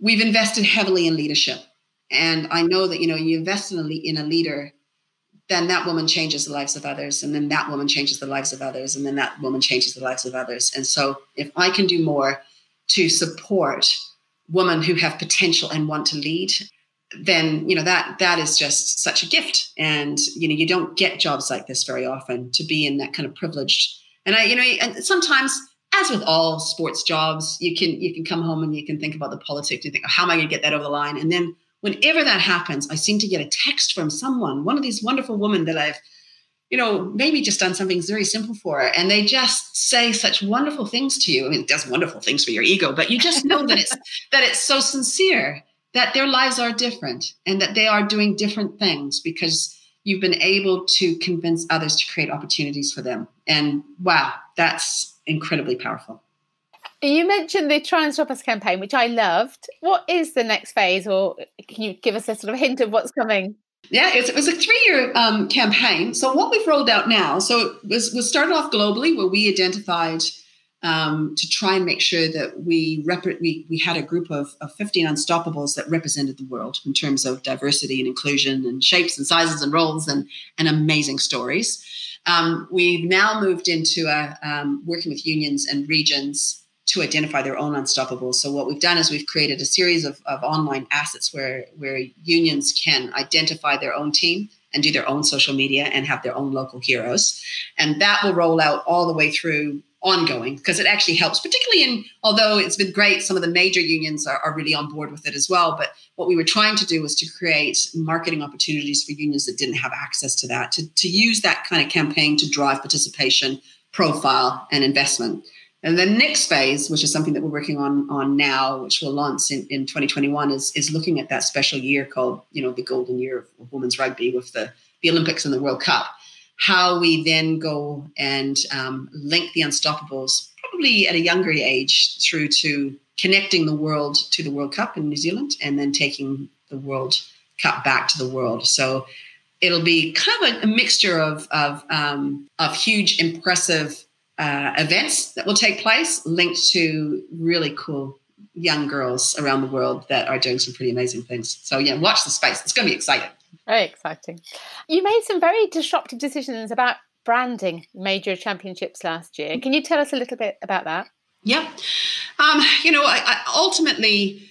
We've invested heavily in leadership. And I know that, you know, you invest in a, in a leader, then that woman changes the lives of others. And then that woman changes the lives of others. And then that woman changes the lives of others. And so if I can do more to support women who have potential and want to lead, then you know that that is just such a gift. And you know you don't get jobs like this very often to be in that kind of privileged. And i you know and sometimes as with all sports jobs you can you can come home and you can think about the politics. You think oh, how am i going to get that over the line? And then whenever that happens i seem to get a text from someone one of these wonderful women that i've you know maybe just done something very simple for her. and they just say such wonderful things to you i mean it does wonderful things for your ego but you just know that it's that it's so sincere that their lives are different and that they are doing different things because you've been able to convince others to create opportunities for them. And wow, that's incredibly powerful. You mentioned the Try and Stop Us campaign, which I loved. What is the next phase, or can you give us a sort of hint of what's coming? Yeah, it was a three-year um, campaign. So what we've rolled out now, so it was, was started off globally, where we identified um, to try and make sure that we, rep- we, we had a group of, of 15 unstoppables that represented the world in terms of diversity and inclusion and shapes and sizes and roles and, and amazing stories. Um, we've now moved into a, um, working with unions and regions to identify their own unstoppables. So what we've done is we've created a series of, of online assets where, where unions can identify their own team and do their own social media and have their own local heroes. And that will roll out all the way through ongoing because it actually helps, particularly in, although it's been great, some of the major unions are, are, really on board with it as well. But what we were trying to do was to create marketing opportunities for unions that didn't have access to that, to, to use that kind of campaign to drive participation, profile, and investment. And the next phase, which is something that we're working on on now, which will launch in, in 2021, is, is looking at that special year called, you know, the golden year of, of women's rugby with the, the Olympics and the World Cup how we then go and um, link the unstoppables probably at a younger age through to connecting the world to the World Cup in New Zealand and then taking the World Cup back to the world. So it'll be kind of a, a mixture of of, um, of huge, impressive uh, events that will take place linked to really cool young girls around the world that are doing some pretty amazing things. So yeah, watch the space. It's going to be exciting. Very exciting. You made some very disruptive decisions about branding major championships last year. Can you tell us a little bit about that? Yeah. Um, you know, I, I ultimately,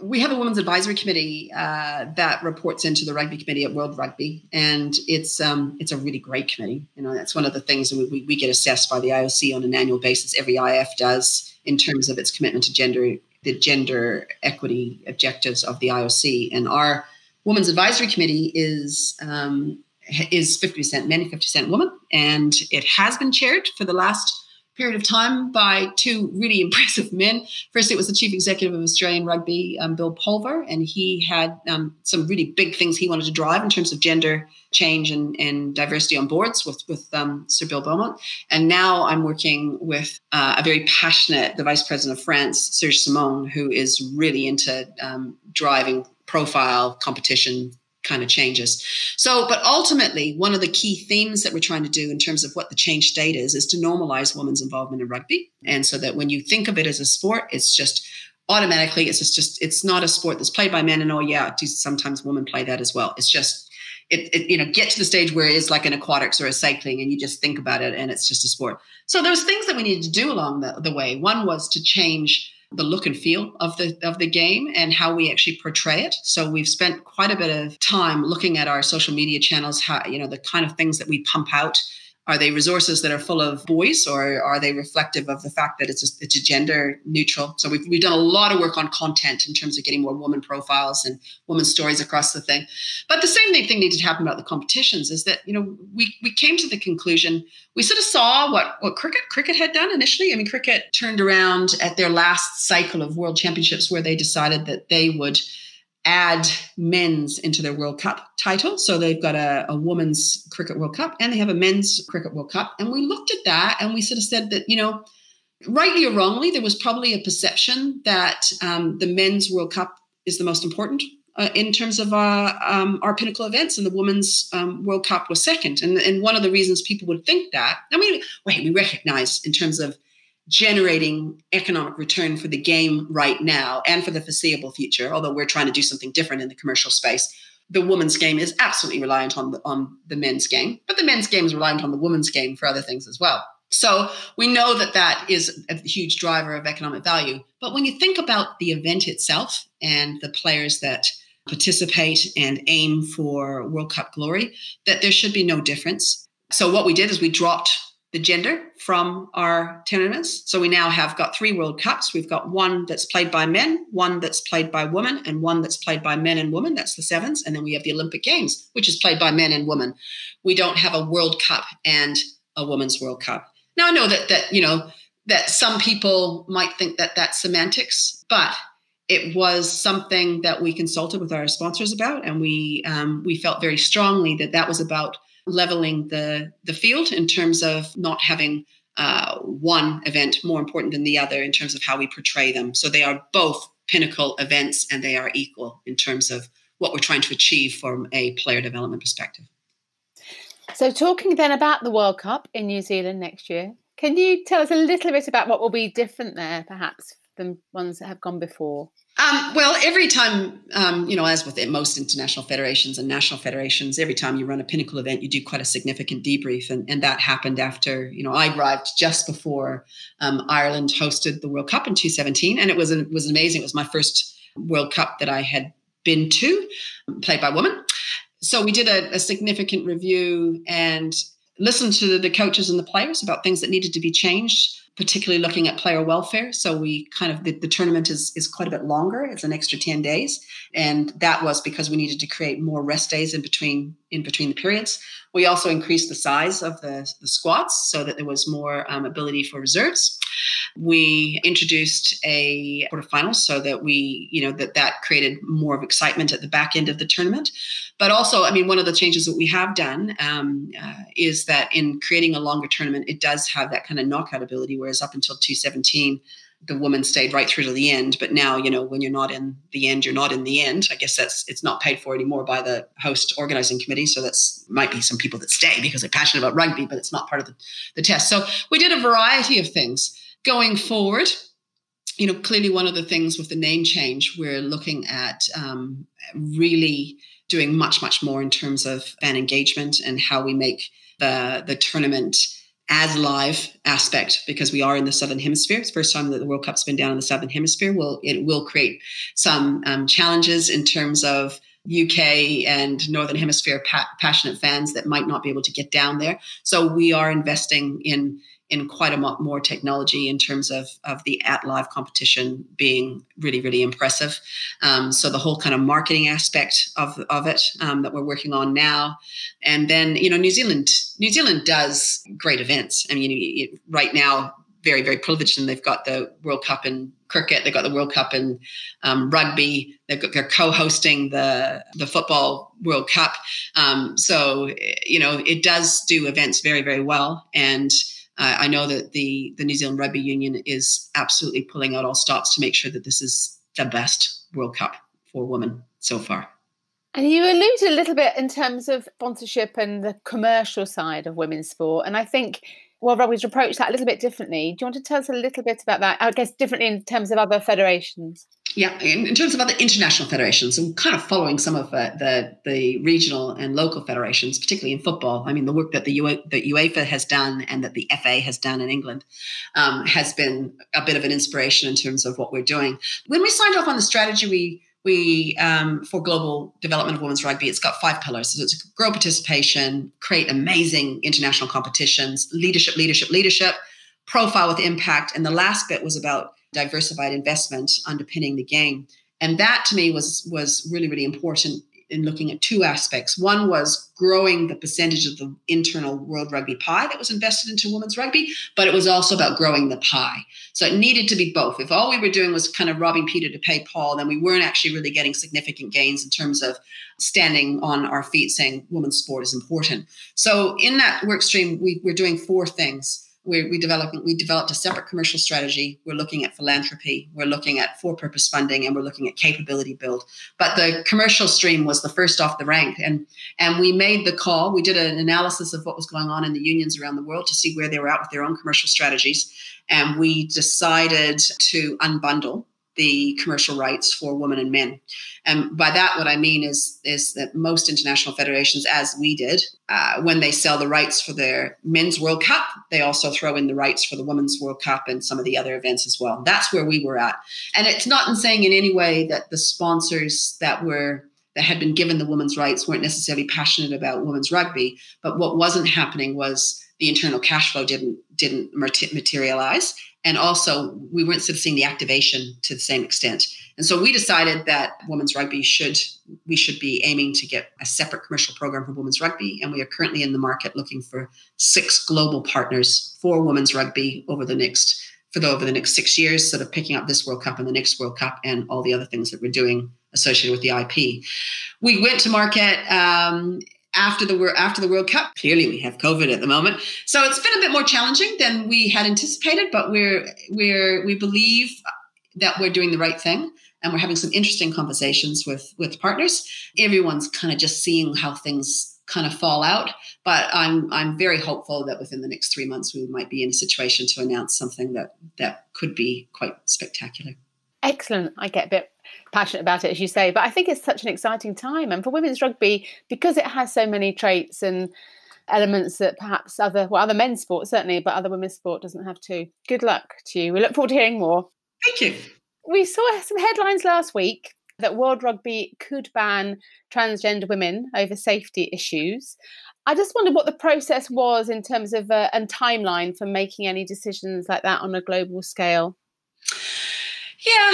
we have a women's advisory committee uh, that reports into the rugby committee at World Rugby, and it's um, it's a really great committee. You know, that's one of the things that we, we get assessed by the IOC on an annual basis. Every IF does in terms of its commitment to gender the gender equity objectives of the IOC, and our Women's Advisory Committee is um, is 50% men, 50% women, and it has been chaired for the last period of time by two really impressive men. First, it was the chief executive of Australian Rugby, um, Bill Pulver, and he had um, some really big things he wanted to drive in terms of gender change and, and diversity on boards with, with um, Sir Bill Beaumont. And now I'm working with uh, a very passionate, the vice president of France, Serge Simon, who is really into um, driving profile competition kind of changes. So, but ultimately, one of the key themes that we're trying to do in terms of what the change state is, is to normalize women's involvement in rugby. And so that when you think of it as a sport, it's just automatically, it's just, just it's not a sport that's played by men. And oh, yeah, sometimes women play that as well. It's just, it, it, you know get to the stage where it's like an aquatics or a cycling and you just think about it and it's just a sport so there's things that we needed to do along the, the way one was to change the look and feel of the of the game and how we actually portray it. So we've spent quite a bit of time looking at our social media channels, how you know the kind of things that we pump out are they resources that are full of boys, or are they reflective of the fact that it's a, it's a gender neutral? So we've, we've done a lot of work on content in terms of getting more woman profiles and woman stories across the thing. But the same thing needed to happen about the competitions is that you know we we came to the conclusion we sort of saw what what cricket cricket had done initially. I mean, cricket turned around at their last cycle of World Championships where they decided that they would add men's into their World Cup title. So they've got a, a women's cricket World Cup and they have a men's cricket World Cup. And we looked at that and we sort of said that, you know, rightly or wrongly, there was probably a perception that um, the men's World Cup is the most important uh, in terms of our, um, our pinnacle events, and the Women's um, World Cup was second. And, and one of the reasons people would think that, I mean, wait, we recognize in terms of generating economic return for the game right now and for the foreseeable future, although we're trying to do something different in the commercial space. The women's game is absolutely reliant on the, on the men's game, but the men's game is reliant on the women's game for other things as well. So we know that that is a huge driver of economic value. But when you think about the event itself and the players that participate and aim for World Cup glory, that there should be no difference. So what we did is we dropped the gender from our tournaments. So we now have got three World Cups. We've got one that's played by men, one that's played by women, and one that's played by men and women. That's the sevens. And then we have the Olympic Games, which is played by men and women. We don't have a World Cup and a Women's World Cup. Now I know that that you know that some people might think that that's semantics, but it was something that we consulted with our sponsors about, and we um, we felt very strongly that that was about leveling the the field in terms of not having uh, one event more important than the other in terms of how we portray them. So they are both pinnacle events, and they are equal in terms of what we're trying to achieve from a player development perspective. So, talking then about the World Cup in New Zealand next year, can you tell us a little bit about what will be different there, perhaps, than ones that have gone before? Um, well, every time, um, you know, as with most international federations and national federations, every time you run a pinnacle event, you do quite a significant debrief. And, and that happened after, you know, I arrived just before um, Ireland hosted the World Cup in 2017. And it was, it was amazing. It was my first World Cup that I had been to, played by women. So we did a, a significant review and listened to the coaches and the players about things that needed to be changed particularly looking at player welfare. So we kind of the, the, tournament is is quite a bit longer. It's an extra 10 days. And that was because we needed to create more rest days in between in between the periods. We also increased the size of the, the squads so that there was more um, ability for reserves. We introduced a quarterfinals so that we, you know, that that created more of excitement at the back end of the tournament. But also, I mean, one of the changes that we have done um, uh, is that in creating a longer tournament, it does have that kind of knockout ability. Whereas up until 217, the woman stayed right through to the end. But now, you know, when you're not in the end, you're not in the end. I guess that's it's not paid for anymore by the host organizing committee. So that's might be some people that stay because they're passionate about rugby, but it's not part of the, the test. So we did a variety of things going forward, you know, clearly one of the things with the name change, we're looking at um, really doing much, much more in terms of fan engagement and how we make the the tournament as live aspect because we are in the southern hemisphere. It's the first time that the World Cup's been down in the southern hemisphere. Will it will create some um, challenges in terms of UK and Northern Hemisphere pa- passionate fans that might not be able to get down there. So we are investing in in quite a lot more technology in terms of, of the at live competition being really, really impressive. Um, so the whole kind of marketing aspect of, of it um, that we're working on now. And then, you know, New Zealand, New Zealand does great events. I mean, right now, very, very privileged and they've got the World Cup in cricket. They've got the World Cup in um, rugby. Got, they're co-hosting the the football World Cup. Um, so you know it does do events very very well, and uh, I know that the the New Zealand Rugby Union is absolutely pulling out all stops to make sure that this is the best World Cup for women so far. And you alluded a little bit in terms of sponsorship and the commercial side of women's sport, and I think well, Rugby's approached that a little bit differently. Do you want to tell us a little bit about that? I guess differently in terms of other federations. Yeah, in, in terms of other international federations, and kind of following some of uh, the the regional and local federations, particularly in football. I mean, the work that the UE, that UEFA has done and that the FA has done in England um, has been a bit of an inspiration in terms of what we're doing. When we signed off on the strategy, we we um, for global development of women's rugby it's got five pillars so it's grow participation create amazing international competitions leadership leadership leadership profile with impact and the last bit was about diversified investment underpinning the game and that to me was was really really important in looking at two aspects. One was growing the percentage of the internal World Rugby pie that was invested into women's rugby, but it was also about growing the pie. So it needed to be both. If all we were doing was kind of robbing Peter to pay Paul, then we weren't actually really getting significant gains in terms of standing on our feet saying women's sport is important. So in that work stream, we, we're doing four things. We we developed we developed a separate commercial strategy. We're looking at philanthropy, we're looking at for-purpose funding, and we're looking at capability build. But the commercial stream was the first off the rank, and and we made the call. We did an analysis of what was going on in the unions around the world to see where they were at with their own commercial strategies, and we decided to unbundle the commercial rights for women and men. And by that, what I mean is, is that most international federations, as we did, uh, when they sell the rights for their men's World Cup, they also throw in the rights for the women's World Cup and some of the other events as well. That's where we were at. And it's not in saying in any way that the sponsors that were that had been given the women's rights weren't necessarily passionate about women's rugby, but what wasn't happening was the internal cash flow didn't didn't materialize. And also we weren't sort of seeing the activation to the same extent. And so we decided that women's rugby should we should be aiming to get a separate commercial program for women's rugby. And we are currently in the market looking for six global partners for women's rugby over the next for the over the next six years sort of picking up this world cup and the next world cup and all the other things that we're doing associated with the ip we went to market um, after the after the World Cup. Clearly, we have COVID at the moment, so it's been a bit more challenging than we had anticipated. But we're we're we believe that we're doing the right thing, and we're having some interesting conversations with with partners. Everyone's kind of just seeing how things kind of fall out. But I'm I'm very hopeful that within the next three months we might be in a situation to announce something that that could be quite spectacular. Excellent. I get a bit passionate about it, as you say. But I think it's such an exciting time. And for women's rugby, because it has so many traits and elements that perhaps other, well, other men's sport certainly, but other women's sport doesn't have too. Good luck to you. We look forward to hearing more. Thank you. We saw some headlines last week that World Rugby could ban transgender women over safety issues. I just wondered what the process was in terms of uh, and timeline for making any decisions like that on a global scale. Yeah,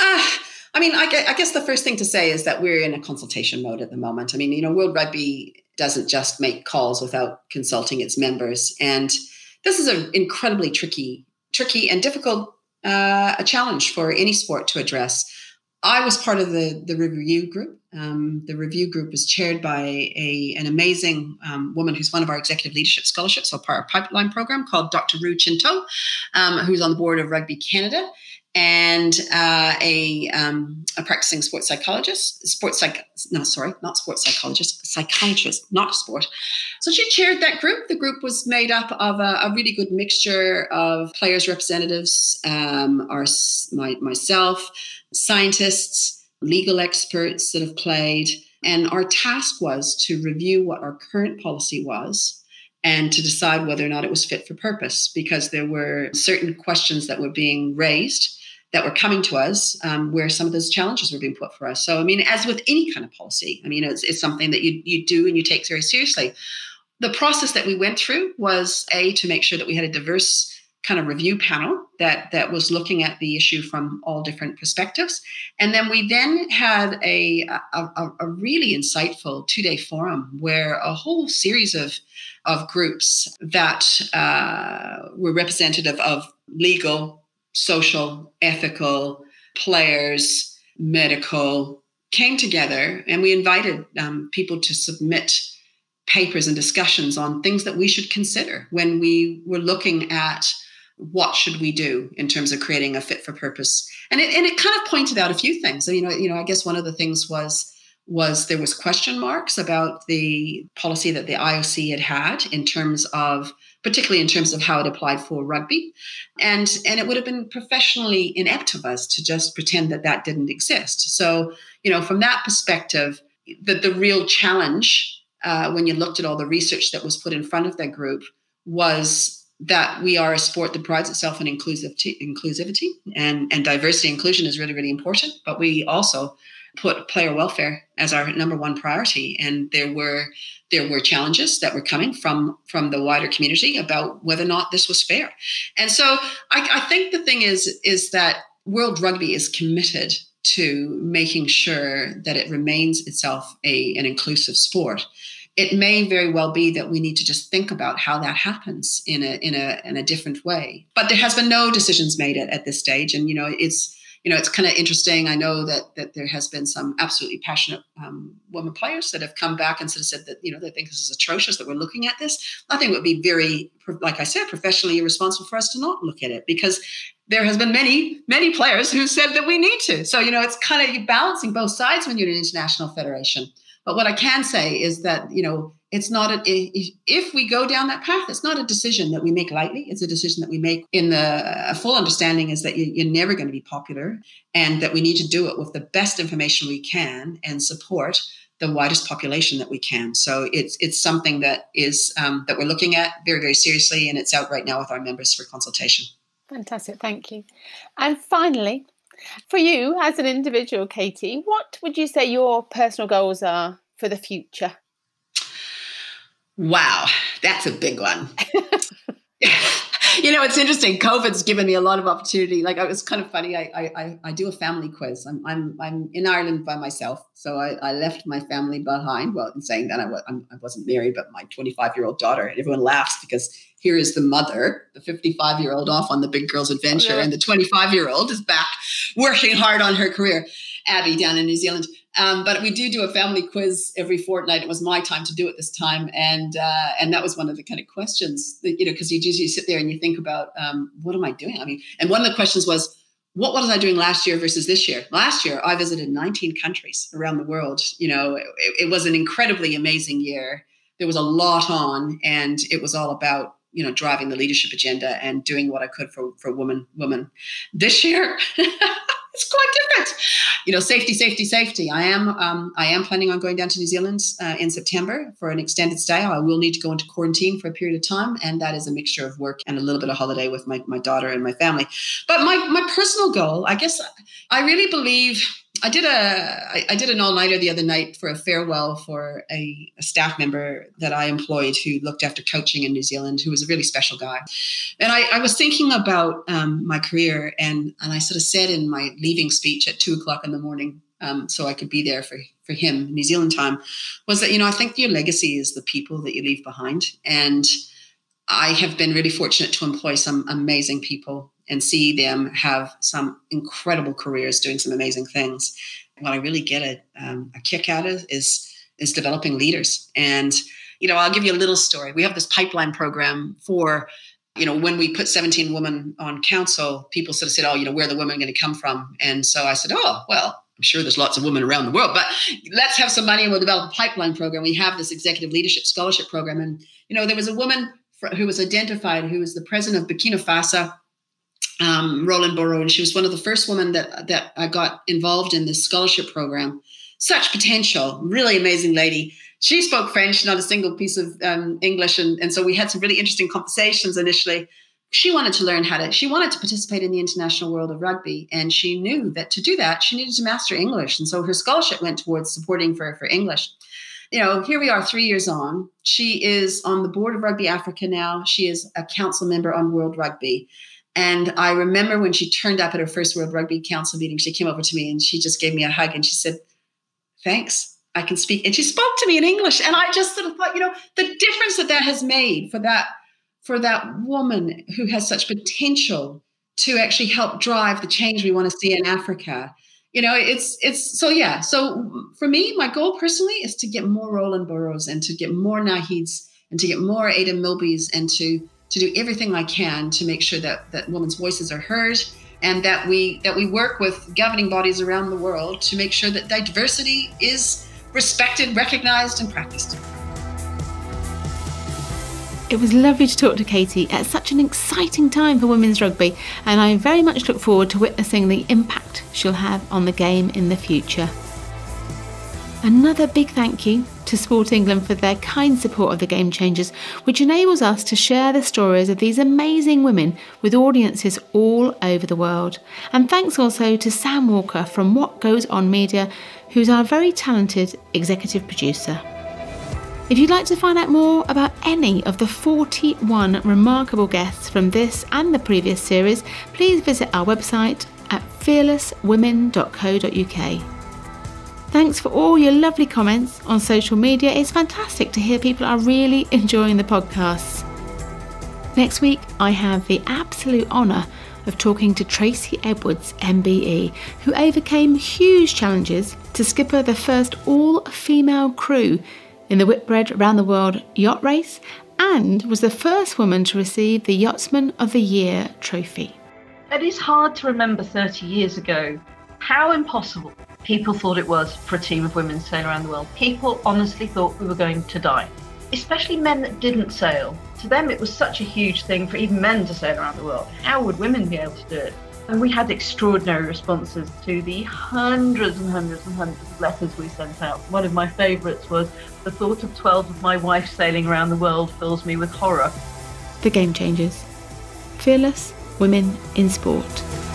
uh, I mean, I, I guess the first thing to say is that we're in a consultation mode at the moment. I mean, you know, World Rugby doesn't just make calls without consulting its members, and this is an incredibly tricky, tricky and difficult uh, a challenge for any sport to address. I was part of the the review group. Um, the review group is chaired by a an amazing um, woman who's one of our executive leadership scholarships, so part of our pipeline program called Dr. Ru Chinto, um, who's on the board of Rugby Canada and uh, a, um, a practicing sports psychologist, sports psych, no, sorry, not sports psychologist, psychiatrist, not sport. So she chaired that group. The group was made up of a, a really good mixture of players' representatives, um, our, my, myself, scientists, legal experts that have played. And our task was to review what our current policy was and to decide whether or not it was fit for purpose because there were certain questions that were being raised that were coming to us um, where some of those challenges were being put for us. So, I mean, as with any kind of policy, I mean, it's, it's something that you, you do and you take very seriously. The process that we went through was A, to make sure that we had a diverse kind of review panel that that was looking at the issue from all different perspectives and then we then had a a, a really insightful two-day forum where a whole series of of groups that uh, were representative of legal social, ethical, players, medical came together and we invited um, people to submit papers and discussions on things that we should consider when we were looking at what should we do in terms of creating a fit for purpose. And it, and it kind of pointed out a few things. So, you know you know i guess one of the things was was there was question marks about the policy that the ioc had had in terms of particularly in terms of how it applied for rugby. And, and it would have been professionally inept of us to just pretend that that didn't exist. So, you know, from that perspective, the, the real challenge uh, when you looked at all the research that was put in front of that group was that we are a sport that prides itself on inclusivity, inclusivity and, and diversity inclusion is really, really important. But we also put player welfare as our number one priority. And there were there were challenges that were coming from from the wider community about whether or not this was fair. And so I, I think the thing is is that World Rugby is committed to making sure that it remains itself a, an inclusive sport. It may very well be that we need to just think about how that happens in a in a in a different way. But there has been no decisions made at, at this stage, and you know it's you know, it's kind of interesting. I know that that there has been some absolutely passionate um, women players that have come back and sort of said that you know they think this is atrocious that we're looking at this. I think it would be very, like I said, professionally irresponsible for us to not look at it because there has been many many players who said that we need to. So you know, it's kind of you balancing both sides when you're an international federation. But what I can say is that you know it's not a, if we go down that path it's not a decision that we make lightly. It's a decision that we make in the full understanding is that you, are never going to be popular and that we need to do it with the best information we can and support the widest population that we can. So it's it's something that is um, that we're looking at very very seriously and it's out right now with our members for consultation. Fantastic. Thank you. And finally for you as an individual katie what would you say your personal goals are for the future Wow, that's a big one. you know, it's interesting. COVID's given me a lot of opportunity. Like, it was kind of funny. I I, I do a family quiz. I'm, I'm I'm in Ireland by myself, so I, I left my family behind. Well, in saying that, I was I wasn't married, but my 25 year old daughter. And everyone laughs because here is the mother, the 55 year old, off on the big girls adventure, oh, yeah. and the 25 year old is back working hard on her career. Abby down in New Zealand. Um, but we do do a family quiz every fortnight. It was my time to do it this time, and uh, and that was one of the kind of questions that you know because you usually sit there and you think about um, what am I doing? I mean, and one of the questions was what was I doing last year versus this year? Last year I visited 19 countries around the world. You know, it, it was an incredibly amazing year. There was a lot on, and it was all about you know driving the leadership agenda and doing what I could for for women women. This year. it's quite different. You know, safety, safety, safety. I am, um, I am planning on going down to New Zealand uh, in September for an extended stay. I will need to go into quarantine for a period of time, and that is a mixture of work and a little bit of holiday with my my daughter and my family. But my my personal goal, I guess, I really believe I did a I, I did an all nighter the other night for a farewell for a, a, staff member that I employed who looked after coaching in New Zealand, who was a really special guy. And I, I was thinking about um, my career, and and I sort of said in my leaving speech at two o'clock in the morning, um, so I could be there for for him, New Zealand time, was that you know I think your legacy is the people that you leave behind, and I have been really fortunate to employ some amazing people and see them have some incredible careers doing some amazing things. What I really get a, um, a kick out of is is developing leaders. And you know, I'll give you a little story. We have this pipeline program for you know, when we put 17 women on council, people sort of said, oh, you know, where are the women going to come from? And so I said, oh, well, I'm sure there's lots of women around the world, but let's have some money and we'll develop a pipeline program. We have this executive leadership scholarship program. And, you know, there was a woman who was identified who was the president of Burkina Faso um, Rolande Boro, and she was one of the first women that that I got involved in this scholarship program. Such potential, really amazing lady. She spoke French, not a single piece of um, English, and, and so we had some really interesting conversations initially. She wanted to learn how to. She wanted to participate in the international world of rugby, and she knew that to do that, she needed to master English, and so her scholarship went towards supporting for for English you know, here we are three years on. She is on the board of Rugby Africa now. She is a council member on World Rugby. And I remember when she turned up at her first World Rugby Council meeting, she came over to me and she just gave me a hug and she said, Thanks, I can speak. And she spoke to me in English. And I just sort of thought, you know, the difference that that has made for that for that woman who has such potential to actually help drive the change we want to see in Africa. You know, it's it's so yeah. So for me, my goal personally is to get more Rolande Boros and to get more Nahids and to get more Ada Milbys and to to do everything I can to make sure that that women's voices are heard and that we that we work with governing bodies around the world to make sure that diversity is respected, recognized, and practiced. It was lovely to talk to Katie at such an exciting time for women's rugby, and I very much look forward to witnessing the impact she'll have on the game in the future. Another big thank you to Sport England for their kind support of the Game Changers, which enables us to share the stories of these amazing women with audiences all over the world. And thanks also to Sam Walker from What Goes On Media, who's our very talented executive producer. If you'd like to find out more about any of the 41 remarkable guests from this and the previous series, please visit our website at fearlesswomen.co.uk. Thanks for all your lovely comments on social media. It's fantastic to hear people are really enjoying the podcasts. Next week, I have the absolute honour of talking to Tracy Edwards, MBE, who overcame huge challenges to skipper the first all female crew in the Whitbread Round the World yacht race and was the first woman to receive the Yachtsman of the Year trophy. It is hard to remember 30 years ago how impossible people thought it was for a team of women sailing around the world. People honestly thought we were going to die, especially men that didn't sail. To them, it was such a huge thing for even men to sail around the world. How would women be able to do it? And we had extraordinary responses to the hundreds and hundreds and hundreds of letters we sent out. One of my favourites was the thought of 12 of my wife sailing around the world fills me with horror. The Game Changers. Fearless Women in Sport.